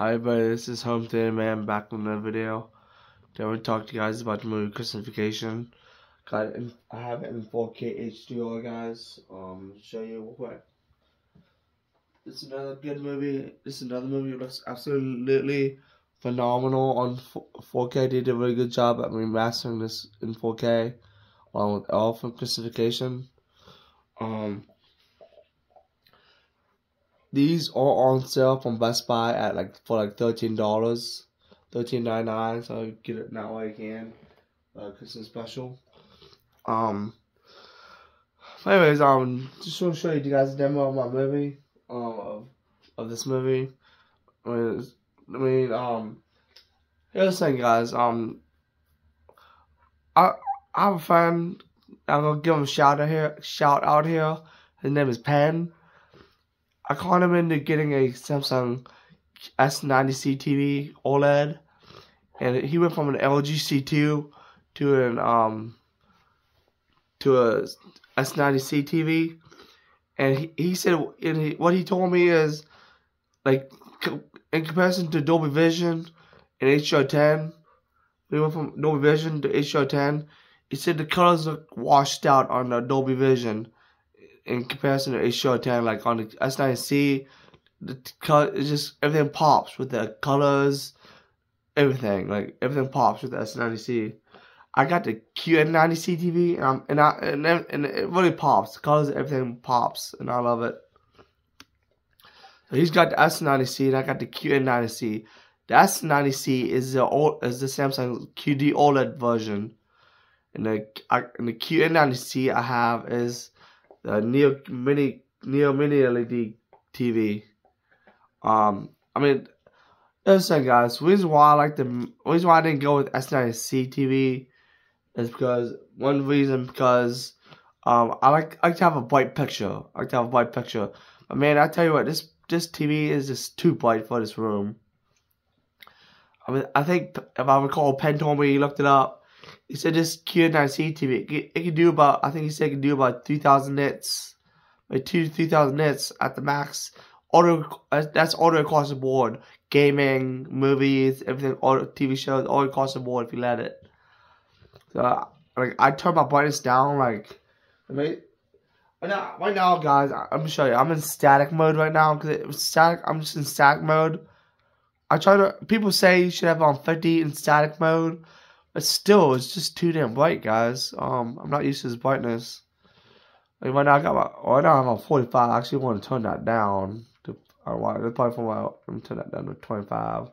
Hi everybody, this is Home Theater Man back with another video. Today to talk to you guys about the movie Christmas Vacation. Got it in, I have it in 4K HDR guys. Um, show you real quick. Is another good movie. Is another movie that looks absolutely phenomenal on 4K. They did a really good job at remastering this in 4K along with Elf and Christmas Vacation. Um, these are on sale from Best Buy at like for like thirteen dollars, thirteen ninety nine. So get it now while you can. Uh, Christmas special. Um. Anyways, um, just want to show you guys a demo of my movie, um, of, of this movie. I mean, I mean, um, here's the thing, guys. Um, I I have a friend. I'm gonna give him a shout out here. Shout out here. His name is Penn. I caught him into getting a Samsung S90C TV OLED, and he went from an LG C2 to an um to a S90C TV, and he, he said and he, what he told me is like in comparison to Dolby Vision and HDR10, we went from Dolby Vision to HDR10. He said the colors look washed out on the Dolby Vision in comparison to HDR10, like on the S90C, the color it's just everything pops with the colors, everything like everything pops with the S90C. I got the QN90C TV, and I'm, and I and, and it really pops. The colors, everything pops, and I love it. So he's got the S90C, and I got the QN90C. The S90C is the old is the Samsung QD OLED version, and the I, and the QN90C I have is the Neo Mini Neo Mini LED TV. Um, I mean, listen, guys. Reason why I like the reason why I didn't go with S9C TV is because one reason because um I like I like to have a bright picture. I like to have a bright picture. But man, I tell you what, this this TV is just too bright for this room. I mean, I think if I recall, Penn told me he looked it up. He said this QN90C TV, it, it can do about, I think he said it can do about 3,000 nits, like 2 to 3,000 nits at the max. Auto, that's auto across the board. Gaming, movies, everything, auto, TV shows, all across the board if you let it. So, like, I turn my brightness down, like, I mean, right now, right now guys, I'm gonna show you. I'm in static mode right now, because it's static, I'm just in static mode. I try to, people say you should have on 50 in static mode. But still, it's just too damn bright, guys. Um, I'm not used to this brightness. Like right now, I got my. Right now, I'm on 45. I actually want to turn that down. To, I want. That's probably for my. Let me turn that down to 25.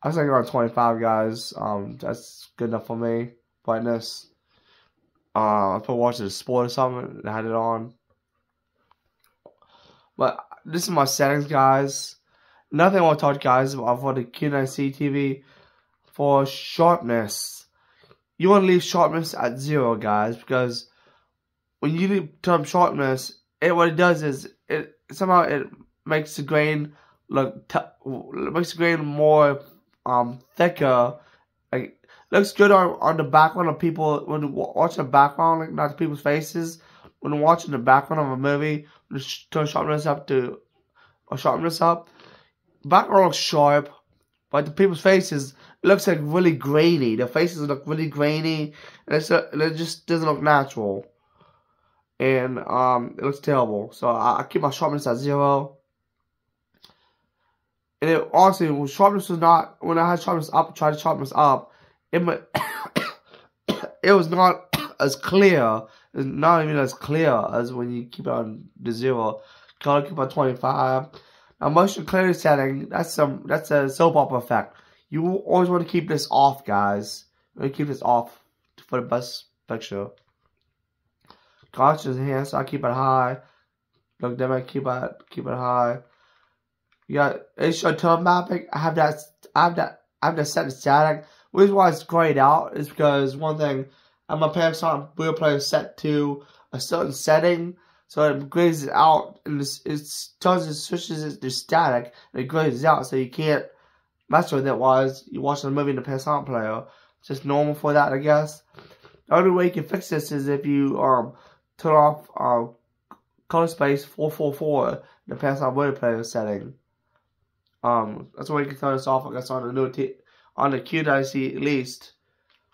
I was thinking around 25, guys. Um, that's good enough for me. Brightness. Uh, I put watching the sport or something and had it on. But this is my settings, guys. Nothing I want to talk to guys about for the Q9C TV for sharpness. You want to leave sharpness at zero, guys, because when you leave term sharpness, it what it does is it somehow it makes the grain look makes the grain more um thicker. Like looks good on on the background of people when watching the background, like not people's faces. When watching the background of a movie, turn sharpness up to or sharpness up. Background looks sharp, but the people's faces looks like really grainy. Their faces look really grainy. Uh, and it just doesn't look natural. And um, it looks terrible. So I, I keep my sharpness at zero. And it honestly, when sharpness was not, when I had sharpness up, tried to sharpness up, it it was not as clear, it's not even as clear as when you keep it on the zero. Gotta keep on 25. Emotional clarity setting, that's some that's a soap opera effect. You always want to keep this off, guys. You want to keep this off for the best picture. Conscious enhanced, I keep it high. Look them, I keep it keep it high. You got it's tone mapping. I have that I have that I have to set to static. The reason why it's grayed out is because one thing I'm a song we we're playing set to a certain setting so it grades it out and it tells it switches it to static and it it out, so you can't that's what that was. you're watching a movie in the Panasonic player. It's just normal for that, I guess. The only way you can fix this is if you um turn off uh, color space 444 in the Panasonic movie player setting. Um, that's why you can turn this off. I guess on the new t on the Q90C at least.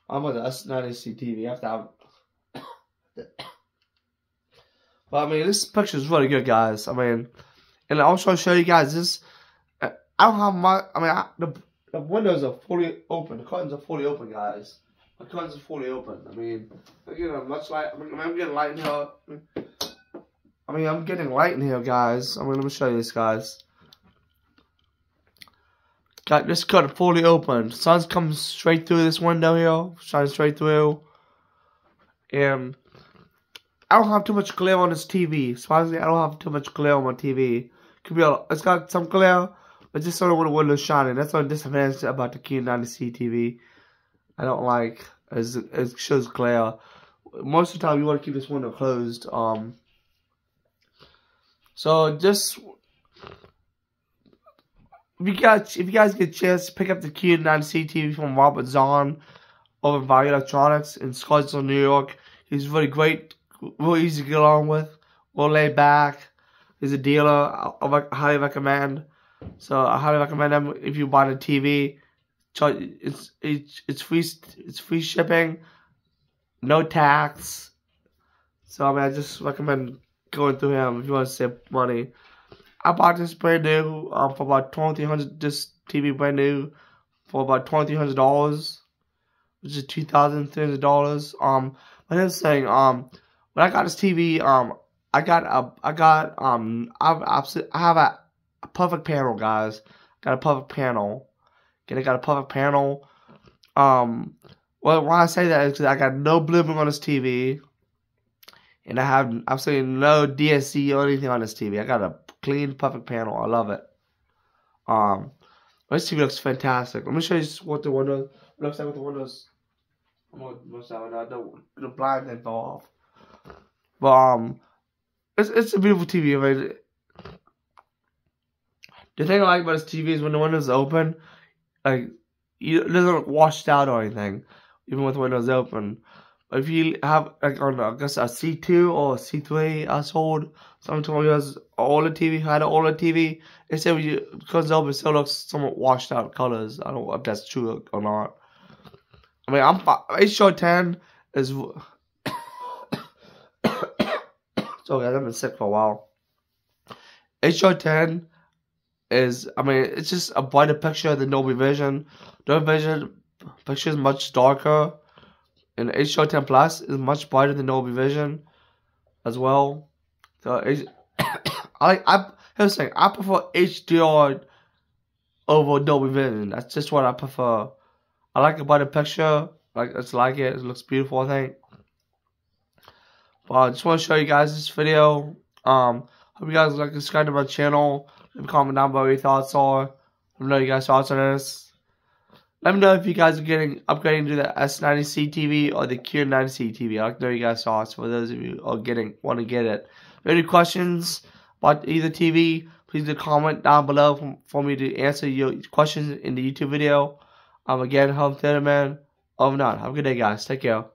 I'm on the S90C TV. You have to have. But I mean, this picture is really good, guys. I mean, and I also show you guys this. Uh, I don't have my. I mean, I, the the windows are fully open. The curtains are fully open, guys. The curtains are fully open. I mean, I'm getting much light. I mean, I'm getting light in here. I mean, I'm getting light in here, guys. I mean, let me show you this, guys. Got this curtain fully open. Sun's coming straight through this window here, shines straight through. And I don't have too much glare on this TV. Surprisingly, I don't have too much glare on my TV. Could be a, it's got some glare, but just sort of when the window's shining. That's one disadvantage about the Q90C TV. I don't like as it shows glare. Most of the time, you want to keep this window closed. Um. So just if you guys if you guys get a chance, pick up the Q90C TV from Robert Zohn over at Value Electronics in Scarsdale, New York. He's really great, real easy to get along with, real laid back. He's a dealer. I, I highly recommend. So I highly recommend him if you buy the TV. It's it's it's free it's free shipping, no tax. So I mean, I just recommend going through him if you want to save money. I bought this brand new um, for about twenty hundred. This TV brand new for about twenty hundred dollars, which is two thousand three hundred dollars. Um, but I'm saying um, when I got this TV um, I got a I got um, I've, I have a, a perfect panel, guys. Got a perfect panel. Okay, I got a perfect panel. Um, well, why I say that is because I got no blooming on this TV, and I have absolutely no DSE or anything on this TV. I got a clean, perfect panel. I love it. Um, this TV looks fantastic. Let me show you what the windows looks like with the windows. That one? The, fell off. But um, it's it's a beautiful TV. Mean, the thing I like about this TV is when the windows open, like it doesn't look washed out or anything, even with windows open. But if you have like on I guess a C two or C three household, someone told me it was OLED TV, had an OLED TV. They said you because open still looks somewhat washed out colors. I don't know if that's true or not. I mean, I'm HDR ten is. Sorry, I've been sick for a while. HDR ten is I mean it's just a brighter picture than Dolby Vision. Dolby Vision picture is much darker, and HDR 10 Plus is much brighter than Dolby Vision as well. So I I here's the thing I prefer HDR over Dolby Vision. That's just what I prefer. I like a brighter picture. Like it's like it. It looks beautiful. I think. But I just want to show you guys this video. Um, hope you guys like subscribe to my channel. Leave a comment down below what your thoughts are. Let me know your guys' thoughts on this. Let me know if you guys are getting upgrading to the S90C TV or the Q90C TV. I'd like to know your guys' thoughts for those of you who are getting want to get it. If any questions about either TV, please a comment down below for, for me to answer your questions in the YouTube video. I'm um, again, Home Theater Man. Over not. Have a good day, guys. Take care.